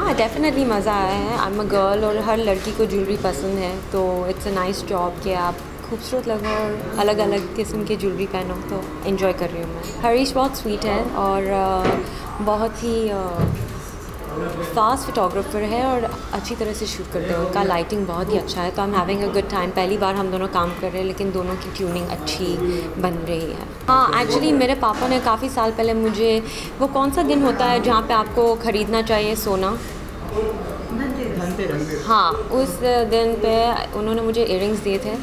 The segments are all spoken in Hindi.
मज़ा आया है। आई एम अ गर्ल और हर लड़की को ज्वेलरी पसंद है तो इट्स अ नाइस जॉब कि आप खूबसूरत लगो और अलग अलग किस्म की ज्वेलरी पहनो तो इन्जॉय कर रही हूँ मैं। हरीश बहुत स्वीट है और uh, बहुत ही फास्ट फोटोग्राफर है और अच्छी तरह से शूट करते हैं। उनका लाइटिंग बहुत ही अच्छा है। तो I am having a good time पहली बार हम दोनों काम कर रहे हैं, लेकिन दोनों की ट्यूनिंग अच्छी बन रही है। हाँ एक्चुअली मेरे पापा ने काफ़ी साल पहले मुझे, वो कौन सा दिन होता है जहाँ पे आपको ख़रीदना चाहिए सोना? हाँ उस दिन पे उन्होंने मुझे इयरिंग्स दिए थे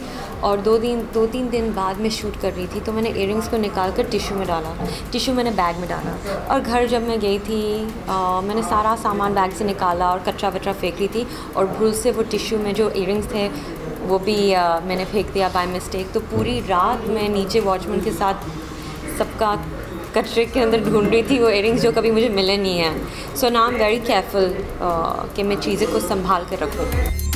और दो दिन दो तीन दिन बाद मैं शूट कर रही थी तो मैंने इयरिंग्स को निकाल कर टिशू में डाला। टिशू मैंने बैग में डाला। और घर जब मैं गई थी आ, मैंने सारा सामान बैग से निकाला और कचरा वचरा फेंक रही थी और भूल से वो टिशू में जो इयरिंग्स थे वो भी आ, मैंने फेंक दिया बाय मिस्टेक तो पूरी रात मैं नीचे वॉचमैन के साथ सबका कचरे के अंदर ढूंढ रही थी, वो इयरिंग्स जो कभी मुझे मिले नहीं हैं। सो नाम वेरी केयरफुल कि मैं चीज़ें को संभाल कर रखूँ।